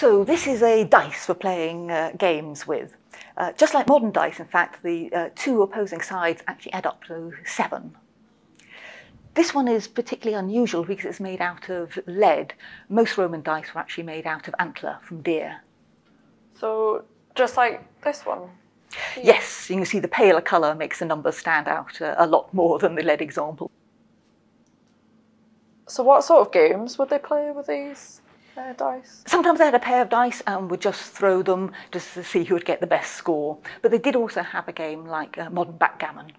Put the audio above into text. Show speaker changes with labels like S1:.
S1: So this is a dice for playing uh, games with. Uh, just like modern dice, in fact, the uh, two opposing sides actually add up to seven. This one is particularly unusual because it's made out of lead. Most Roman dice were actually made out of antler from deer.
S2: So just like this one.
S1: Yes, you can see the paler colour makes the numbers stand out uh, a lot more than the lead example.
S2: So what sort of games would they play with these dice?
S1: Sometimes they had a pair of dice and would just throw them just to see who would get the best score. But they did also have a game like uh, modern backgammon.